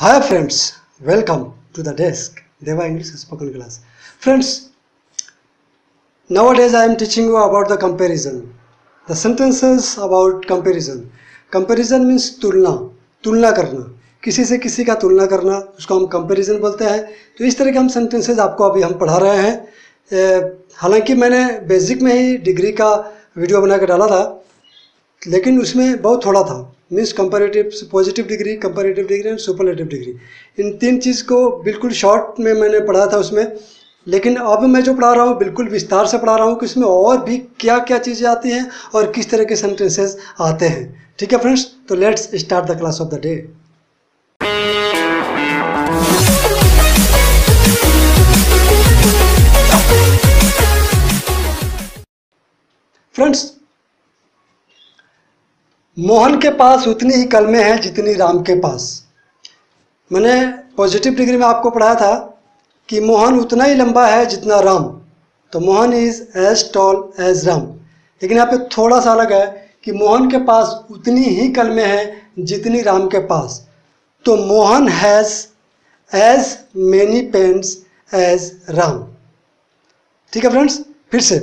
Hi friends welcome to the desk Deva English spoken class friends now days I am teaching you about the comparison the sentences about comparison comparison means तुलना तुलना करना. किसी से किसी का तुलना करना, उसको हम कंपैरिजन बोलते हैं। तो इस तरह के हम सेंटेंसेज आपको अभी हम पढ़ा रहे हैं। हालाँकि मैंने बेसिक में ही डिग्री का वीडियो बना के डाला था, लेकिन उसमें बहुत थोड़ा था। Means comparative positive degree comparative degree and superlative degree इन तीन चीज़ को बिल्कुल शॉर्ट में मैंने पढ़ा था उसमें, लेकिन अब मैं जो पढ़ा रहा हूँ, बिल्कुल विस्तार से पढ़ा रहा हूँ कि उसमें और भी क्या क्या चीज़ें आती हैं और किस तरह के सेंटेंसेस आते हैं। ठीक है फ्रेंड्स तो let's start the class of the day friends Mohan के पास उतनी ही कलमें हैं जितनी राम के पास। मैंने पॉजिटिव डिग्री में आपको पढ़ाया था कि मोहन उतना ही लंबा है जितना राम। तो Mohan is as tall as Ram. लेकिन यहाँ पे थोड़ा सा अलग है कि मोहन के पास उतनी ही कलमें हैं जितनी राम के पास। तो Mohan has as many pens as Ram. ठीक है फ्रेंड्स फिर से।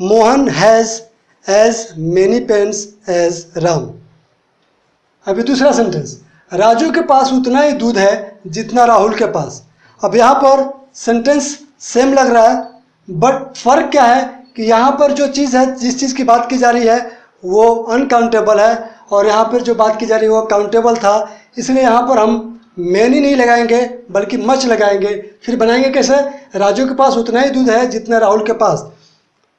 Mohan has as many pens as Ram अभी दूसरा सेंटेंस राजू के पास उतना ही दूध है जितना राहुल के पास. अब यहाँ पर सेंटेंस सेम लग रहा है बट फ़र्क क्या है कि यहाँ पर जो चीज़ है, जिस चीज़ की बात की जा रही है, वो अनकाउंटेबल है, और यहाँ पर जो बात की जा रही है, वो काउंटेबल था. इसलिए यहाँ पर हम मैनी नहीं लगाएँगे, बल्कि मच लगाएँगे. फिर बनाएँगे कैसे? राजू के पास उतना ही दूध है जितना राहुल के पास.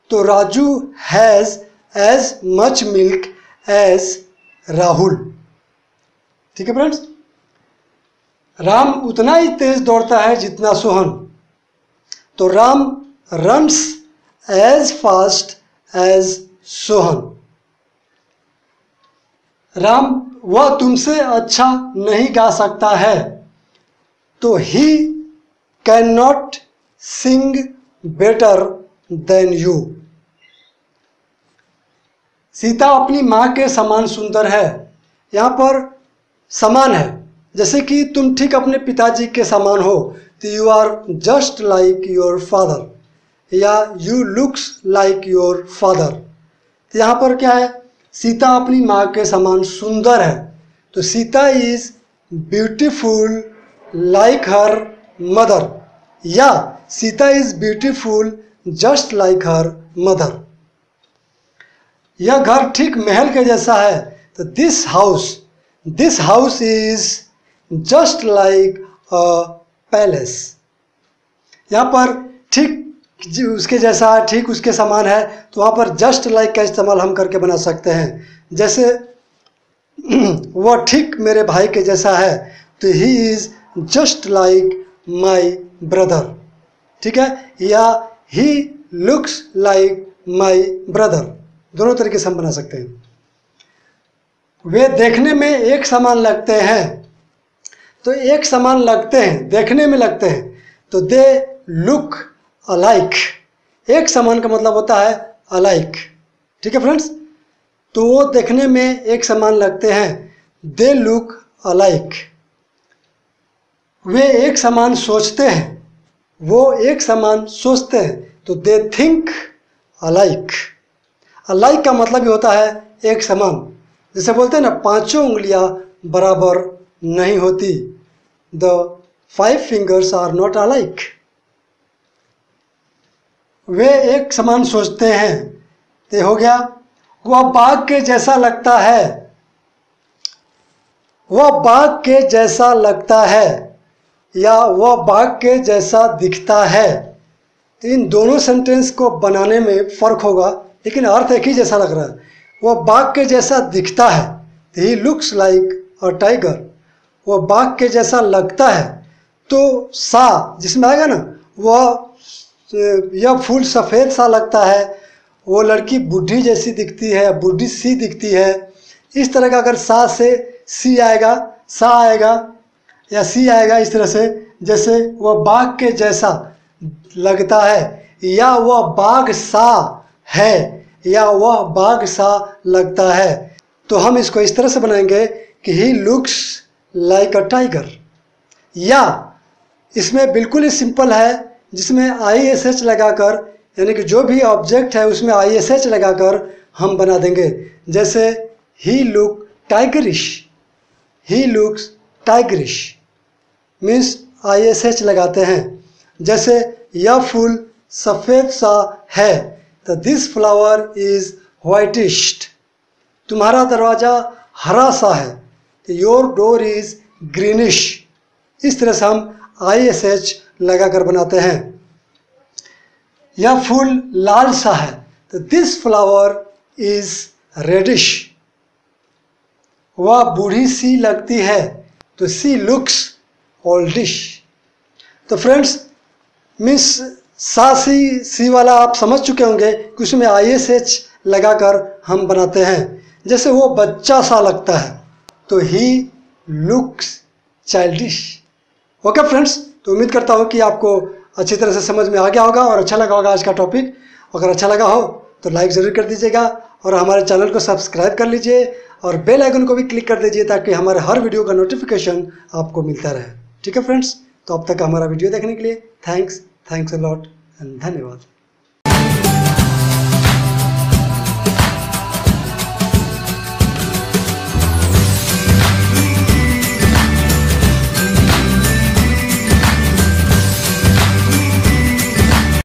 तो Raju has as much milk as Rahul ठीक है फ्रेंड्स राम उतना ही तेज दौड़ता है जितना सोहन। तो Ram runs as fast as Sohan. Ram, वह तुमसे अच्छा नहीं गा सकता है। तो he can not sing better than you Sita अपनी माँ के समान सुंदर है, यहाँ पर समान है। जैसे कि तुम ठीक अपने पिताजी के समान हो तो you are just like your father या you looks like your father यहाँ पर क्या है? सीता अपनी माँ के समान सुंदर है। तो Sita is beautiful like her mother या Sita is beautiful just like her mother यह घर ठीक महल के जैसा है। तो this house this house is just like a palace यहाँ पर ठीक उसके जैसा है ठीक उसके समान है। तो वहाँ पर जस्ट लाइक का इस्तेमाल हम करके बना सकते हैं। जैसे वह ठीक मेरे भाई के जैसा है। तो he is just like my brother ठीक है? या he looks like my brother दोनों तरीके से हम बना सकते हैं। वे देखने में एक समान लगते हैं। तो एक समान लगते हैं, देखने में लगते हैं। तो दे लुक अलाइक एक समान का मतलब होता है अलाइक ठीक है फ्रेंड्स तो वो देखने में एक समान लगते हैं। दे लुक अलाइक वे एक समान सोचते हैं। वो एक समान सोचते हैं। तो दे थिंक अलाइक अलाइक का मतलब ही होता है एक समान। जैसे बोलते हैं ना, पाँचों उंगलियाँ बराबर नहीं होती। The five fingers are not alike वे एक समान सोचते हैं। तो हो गया। वह बाघ के जैसा लगता है। वह बाघ के जैसा लगता है। या वह बाघ के जैसा दिखता है। इन दोनों सेंटेंस को बनाने में फ़र्क होगा। लेकिन अर्थ एक ही जैसा लग रहा है। वह बाघ के जैसा दिखता है। He looks like a tiger वह बाघ के जैसा लगता है। तो सा, जिसमें आएगा ना, वह, यह फूल सफ़ेद सा लगता है। वो लड़की बुढ़ी जैसी दिखती है, बुढ़ी सी दिखती है। इस तरह का अगर सा से सी आएगा, सा आएगा, या सी आएगा इस तरह से, जैसे वह बाघ के जैसा लगता है, या वह बाघ सा है या वह बाघ सा लगता है। तो हम इसको इस तरह से बनाएँगे कि he looks like a tiger या इसमें बिल्कुल ही सिंपल है, जिसमें आई एस एच लगाकर, यानी कि जो भी ऑब्जेक्ट है उसमें आई एस एच लगाकर हम बना देंगे। जैसे he look tigerish he looks tigerish means I S H लगाते हैं। जैसे, यह फूल सफ़ेद सा है। तो दिस फ्लावर इज़ वाइटिस्ट तुम्हारा दरवाज़ा हरा सा है योर डोर इज़ ग्रीनिश इस तरह से हम आई एस एच लगा कर बनाते हैं। यह फूल लाल सा है तो दिस फ्लावर इज़ रेडिश वह बूढ़ी सी लगती है तो सी लुक्स ओल्डिश तो फ्रेंड्स मिस सा सी सी वाला आप समझ चुके होंगे कि उसमें आई एस एच लगाकर हम बनाते हैं। जैसे वो बच्चा सा लगता है तो he looks childish okay friends तो उम्मीद करता हूँ कि आपको अच्छी तरह से समझ में आ गया होगा और अच्छा लगा होगा आज का टॉपिक अगर अच्छा लगा हो तो लाइक ज़रूर कर दीजिएगा और हमारे चैनल को सब्सक्राइब कर लीजिए और बेल आइकन को भी क्लिक कर दीजिए ताकि हमारे हर वीडियो का नोटिफिकेशन आपको मिलता रहे। ठीक है फ्रेंड्स तो अब तक हमारा वीडियो देखने के लिए thanks thanks a lot and धन्यवाद।